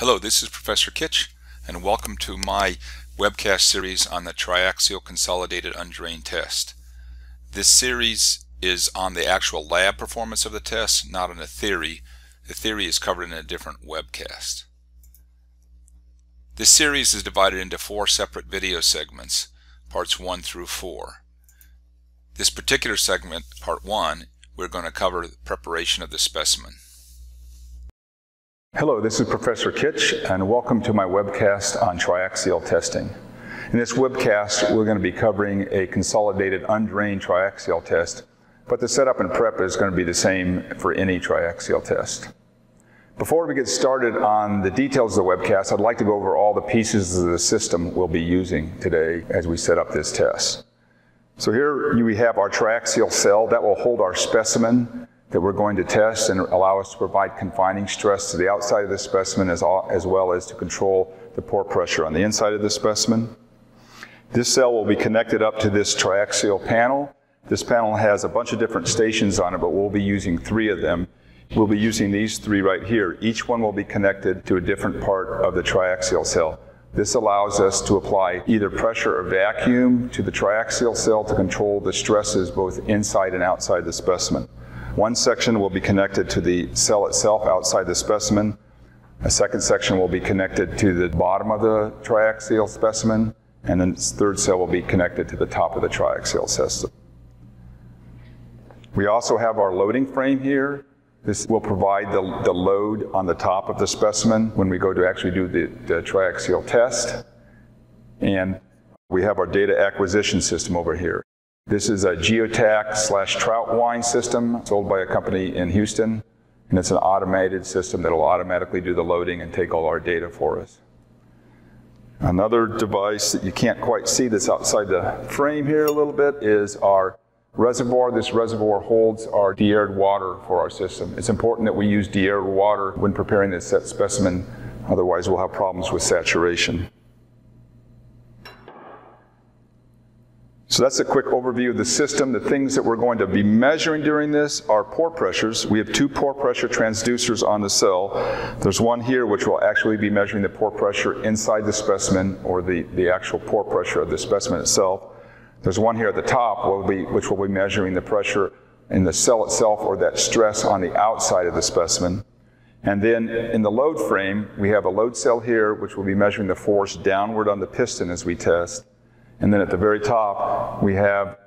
Hello, this is Professor Kitch, and welcome to my webcast series on the triaxial consolidated undrained test. This series is on the actual lab performance of the test, not on the theory. The theory is covered in a different webcast. This series is divided into four separate video segments, parts 1 through 4. This particular segment, part 1, we're going to cover the preparation of the specimen. Hello, this is Professor Kitch, and welcome to my webcast on triaxial testing. In this webcast, we're going to be covering a consolidated undrained triaxial test, but the setup and prep is going to be the same for any triaxial test. Before we get started on the details of the webcast, I'd like to go over all the pieces of the system we'll be using today as we set up this test. So here we have our triaxial cell that will hold our specimen that we're going to test and allow us to provide confining stress to the outside of the specimen as, all, as well as to control the pore pressure on the inside of the specimen. This cell will be connected up to this triaxial panel. This panel has a bunch of different stations on it, but we'll be using three of them. We'll be using these three right here. Each one will be connected to a different part of the triaxial cell. This allows us to apply either pressure or vacuum to the triaxial cell to control the stresses both inside and outside the specimen. One section will be connected to the cell itself outside the specimen. A second section will be connected to the bottom of the triaxial specimen, and then the third cell will be connected to the top of the triaxial system. We also have our loading frame here. This will provide the, the load on the top of the specimen when we go to actually do the, the triaxial test. And we have our data acquisition system over here. This is a Geotac slash Trautwein system sold by a company in Houston. And it's an automated system that will automatically do the loading and take all our data for us. Another device that you can't quite see that's outside the frame here a little bit is our reservoir. This reservoir holds our de-aired water for our system. It's important that we use de-aired water when preparing this set specimen, otherwise we'll have problems with saturation. So that's a quick overview of the system. The things that we're going to be measuring during this are pore pressures. We have two pore pressure transducers on the cell. There's one here which will actually be measuring the pore pressure inside the specimen or the, the actual pore pressure of the specimen itself. There's one here at the top will be, which will be measuring the pressure in the cell itself or that stress on the outside of the specimen. And then in the load frame, we have a load cell here which will be measuring the force downward on the piston as we test. And then at the very top, we have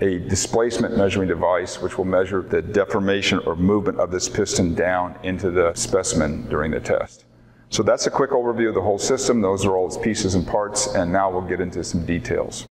a displacement measuring device which will measure the deformation or movement of this piston down into the specimen during the test. So that's a quick overview of the whole system. Those are all its pieces and parts, and now we'll get into some details.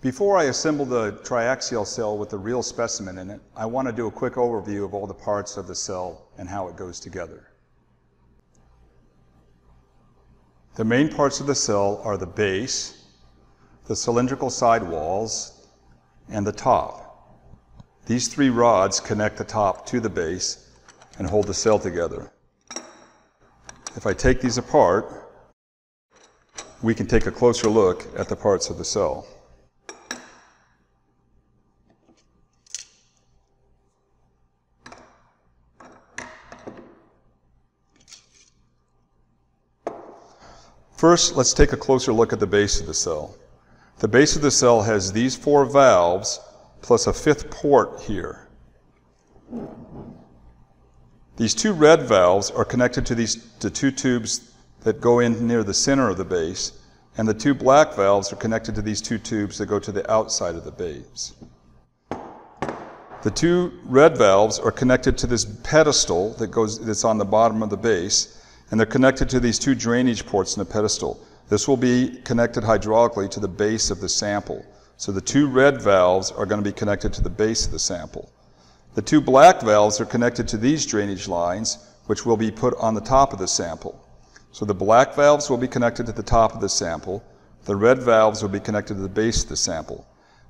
Before I assemble the triaxial cell with the real specimen in it, I want to do a quick overview of all the parts of the cell and how it goes together. The main parts of the cell are the base, the cylindrical side walls, and the top. These three rods connect the top to the base and hold the cell together. If I take these apart, we can take a closer look at the parts of the cell. First, let's take a closer look at the base of the cell. The base of the cell has these four valves plus a fifth port here. These two red valves are connected to these the two tubes that go in near the center of the base, and the two black valves are connected to these two tubes that go to the outside of the base. The two red valves are connected to this pedestal that goes that's on the bottom of the base, and they're connected to these two drainage ports in the pedestal. This will be connected hydraulically to the base of the sample. So the two red valves are going to be connected to the base of the sample. The two black valves are connected to these drainage lines, which will be put on the top of the sample. So the black valves will be connected to the top of the sample. The red valves will be connected to the base of the sample.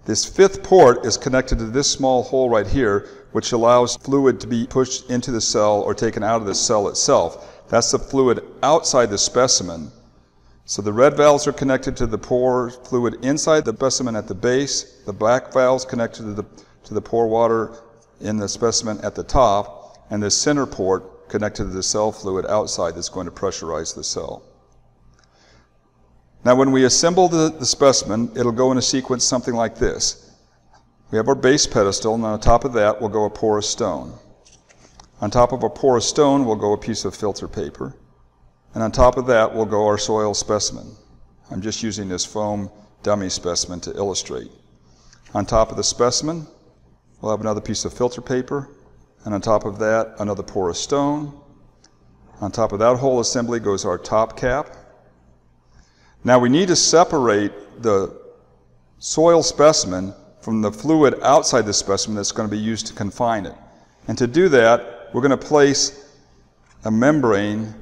This fifth port is connected to this small hole right here, which allows fluid to be pushed into the cell or taken out of the cell itself. That's the fluid outside the specimen. So the red valves are connected to the pore fluid inside the specimen at the base. The black valves connected to the, to the pore water in the specimen at the top. And the center port connected to the cell fluid outside that's going to pressurize the cell. Now, when we assemble the, the specimen, it'll go in a sequence something like this. We have our base pedestal, and on top of that we'll go a porous stone. On top of a porous stone will go a piece of filter paper. And on top of that will go our soil specimen. I'm just using this foam dummy specimen to illustrate. On top of the specimen, we'll have another piece of filter paper, and on top of that, another porous stone. On top of that whole assembly goes our top cap. Now we need to separate the soil specimen from the fluid outside the specimen that's going to be used to confine it. And to do that, we're going to place a membrane,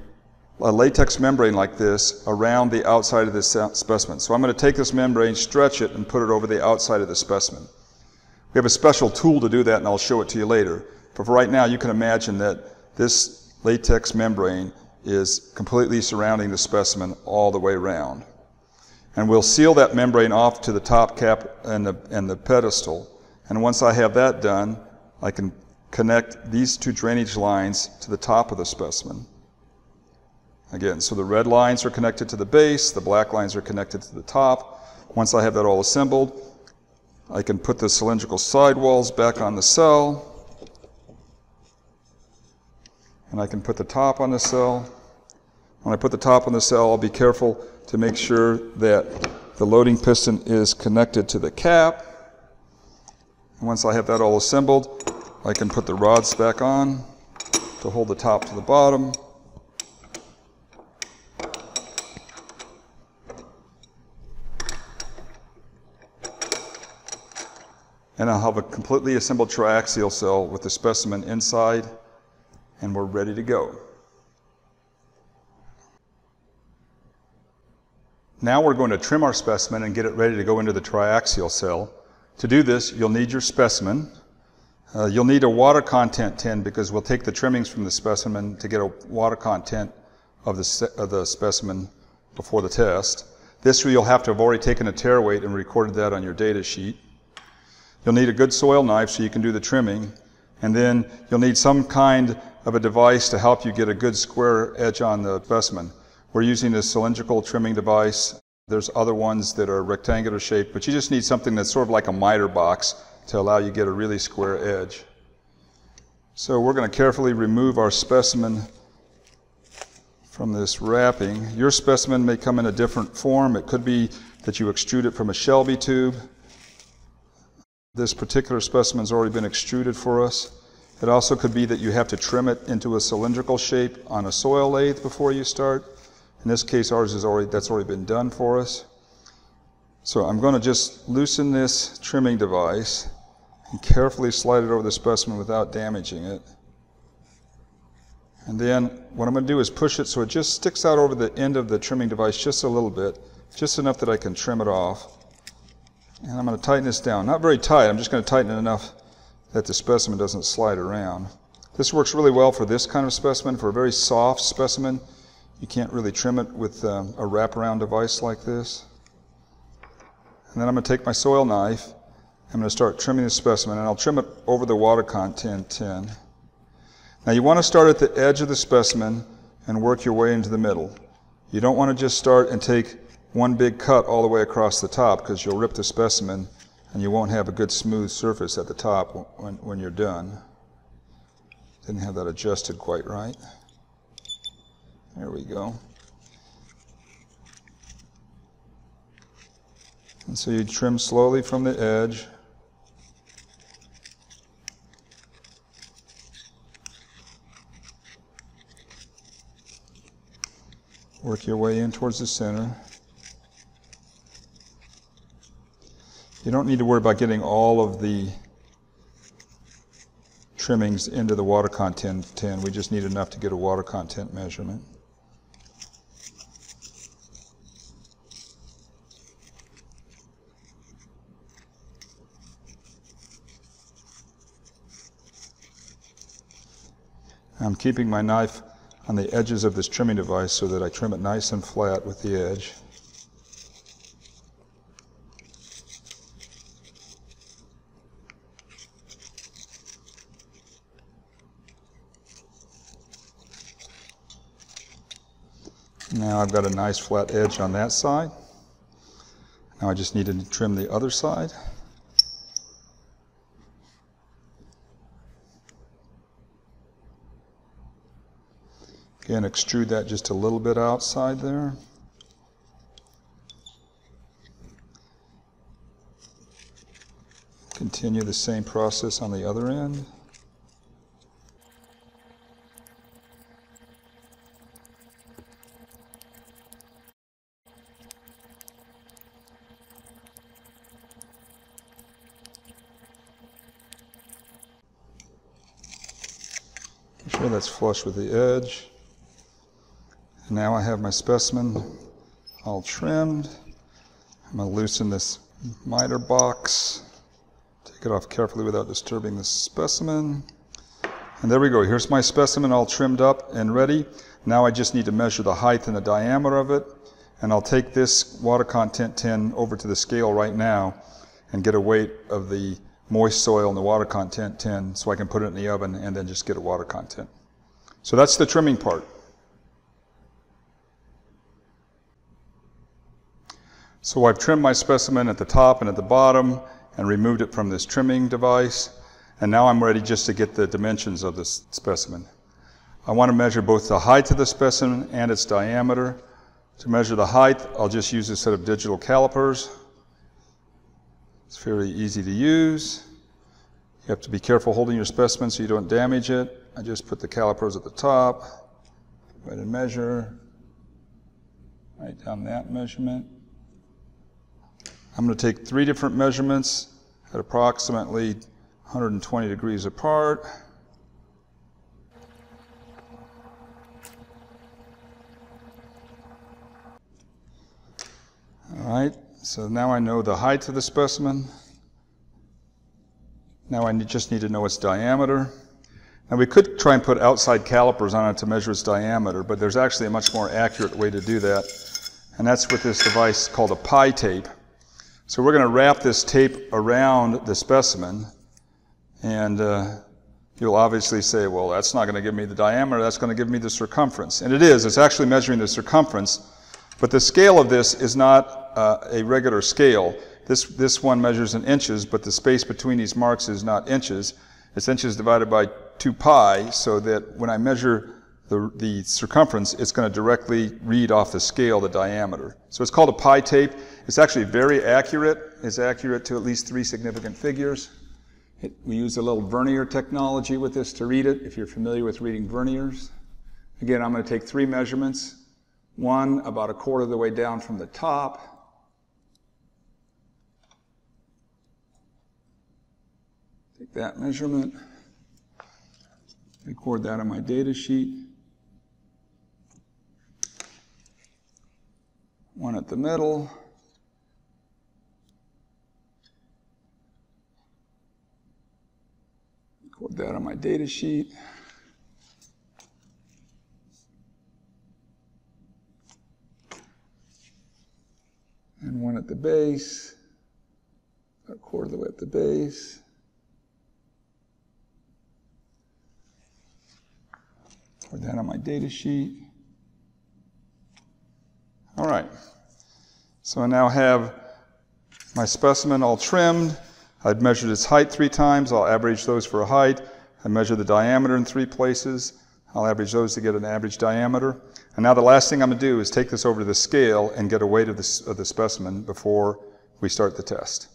a latex membrane like this, around the outside of this specimen. So I'm going to take this membrane, stretch it, and put it over the outside of the specimen. We have a special tool to do that, and I'll show it to you later. But for right now, you can imagine that this latex membrane is completely surrounding the specimen all the way around. And we'll seal that membrane off to the top cap and the, and the pedestal. And once I have that done, I can connect these two drainage lines to the top of the specimen. Again, so the red lines are connected to the base, the black lines are connected to the top. Once I have that all assembled, I can put the cylindrical sidewalls back on the cell. And I can put the top on the cell. When I put the top on the cell, I'll be careful to make sure that the loading piston is connected to the cap. And once I have that all assembled, I can put the rods back on to hold the top to the bottom. And I'll have a completely assembled triaxial cell with the specimen inside, and we're ready to go. Now we're going to trim our specimen and get it ready to go into the triaxial cell. To do this, you'll need your specimen. Uh, you'll need a water content tin because we'll take the trimmings from the specimen to get a water content of the, of the specimen before the test. This you'll have to have already taken a tare weight and recorded that on your data sheet. You'll need a good soil knife so you can do the trimming. And then you'll need some kind of a device to help you get a good square edge on the specimen. We're using a cylindrical trimming device. There's other ones that are rectangular shaped, but you just need something that's sort of like a miter box to allow you to get a really square edge. So we're going to carefully remove our specimen from this wrapping. Your specimen may come in a different form. It could be that you extrude it from a Shelby tube. This particular specimen has already been extruded for us. It also could be that you have to trim it into a cylindrical shape on a soil lathe before you start. In this case, ours is already, that's already been done for us. So I'm going to just loosen this trimming device and carefully slide it over the specimen without damaging it. And then what I'm going to do is push it so it just sticks out over the end of the trimming device just a little bit, just enough that I can trim it off. And I'm going to tighten this down. Not very tight, I'm just going to tighten it enough that the specimen doesn't slide around. This works really well for this kind of specimen. For a very soft specimen, you can't really trim it with um, a wraparound device like this. And then I'm going to take my soil knife I'm going to start trimming the specimen, and I'll trim it over the water content tin. Now you want to start at the edge of the specimen and work your way into the middle. You don't want to just start and take one big cut all the way across the top because you'll rip the specimen and you won't have a good smooth surface at the top when, when you're done. Didn't have that adjusted quite right. There we go. And so you trim slowly from the edge. Work your way in towards the center. You don't need to worry about getting all of the trimmings into the water content tin. We just need enough to get a water content measurement. I'm keeping my knife on the edges of this trimming device so that I trim it nice and flat with the edge. Now I've got a nice flat edge on that side. Now I just need to trim the other side. Again, extrude that just a little bit outside there. Continue the same process on the other end. Make sure that's flush with the edge. Now I have my specimen all trimmed. I'm going to loosen this miter box. Take it off carefully without disturbing the specimen. And there we go. Here's my specimen all trimmed up and ready. Now I just need to measure the height and the diameter of it. And I'll take this water content tin over to the scale right now and get a weight of the moist soil and the water content tin so I can put it in the oven and then just get a water content. So that's the trimming part. So I've trimmed my specimen at the top and at the bottom and removed it from this trimming device. And now I'm ready just to get the dimensions of this specimen. I want to measure both the height of the specimen and its diameter. To measure the height, I'll just use a set of digital calipers. It's fairly easy to use. You have to be careful holding your specimen so you don't damage it. I just put the calipers at the top, go ahead and measure, write down that measurement. I'm going to take three different measurements at approximately 120 degrees apart. All right, so now I know the height of the specimen. Now I just need to know its diameter. Now we could try and put outside calipers on it to measure its diameter, but there's actually a much more accurate way to do that. And that's with this device called a pi tape. So we're going to wrap this tape around the specimen. And uh, you'll obviously say, well, that's not going to give me the diameter, that's going to give me the circumference. And it is, it's actually measuring the circumference. But the scale of this is not uh, a regular scale. This, this one measures in inches, but the space between these marks is not inches. It's inches divided by 2 pi, so that when I measure the, the circumference, it's going to directly read off the scale the diameter. So it's called a pi tape. It's actually very accurate. It's accurate to at least three significant figures. It, we use a little vernier technology with this to read it, if you're familiar with reading verniers. Again, I'm going to take three measurements one about a quarter of the way down from the top. Take that measurement, record that on my data sheet. One at the middle. Record that on my data sheet. and one at the base, a quarter of the way at the base. Put that on my data sheet. All right. So I now have my specimen all trimmed. I've measured its height three times. I'll average those for a height. I measure the diameter in three places. I'll average those to get an average diameter. And now the last thing I'm going to do is take this over to the scale and get a weight of the, of the specimen before we start the test.